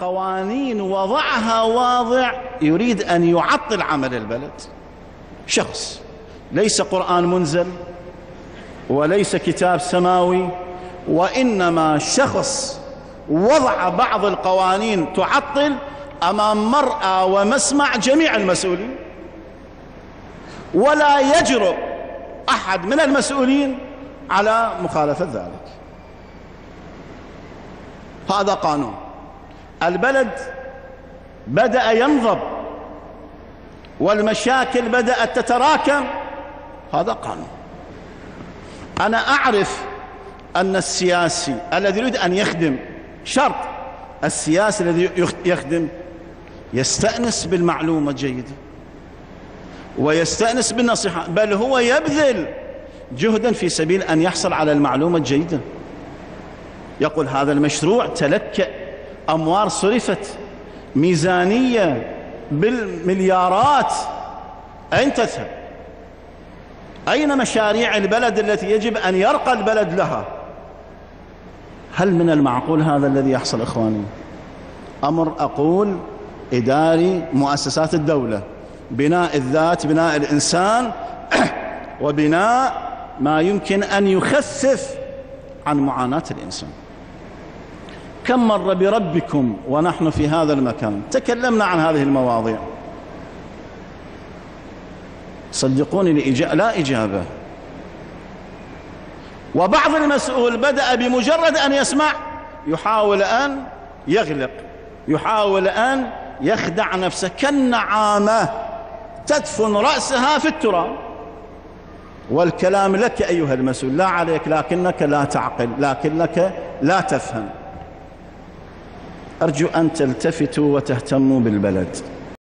قوانين وضعها واضع يريد أن يعطل عمل البلد. شخص ليس قرآن منزل وليس كتاب سماوي وإنما شخص وضع بعض القوانين تعطل أمام مرأى ومسمع جميع المسؤولين. ولا يجرؤ أحد من المسؤولين على مخالفة ذلك. هذا قانون. البلد بدأ ينضب والمشاكل بدأت تتراكم. هذا قانون. أنا أعرف أن السياسي الذي يريد أن يخدم شرط السياسي الذي يخدم يستأنس بالمعلومة الجيدة ويستأنس بالنصيحة بل هو يبذل جهدا في سبيل أن يحصل على المعلومة الجيدة. يقول هذا المشروع تلكأ أموال صرفت ميزانية بالمليارات. أين تذهب. أين مشاريع البلد التي يجب أن يرقى البلد لها؟ هل من المعقول هذا الذي يحصل إخواني؟ أمر أقول إداري مؤسسات الدولة بناء الذات بناء الإنسان وبناء ما يمكن أن يخفف عن معاناة الإنسان. كم مر بربكم ونحن في هذا المكان؟ تكلمنا عن هذه المواضيع. صدقوني لإجابة لا إجابة. وبعض المسؤول بدأ بمجرد أن يسمع يحاول أن يغلق يحاول أن يخدع نفسه. كالنعامة تدفن رأسها في التراب. والكلام لك أيها المسؤول لا عليك لكنك لا تعقل لكنك لا تفهم. أرجو أن تلتفتوا وتهتموا بالبلد.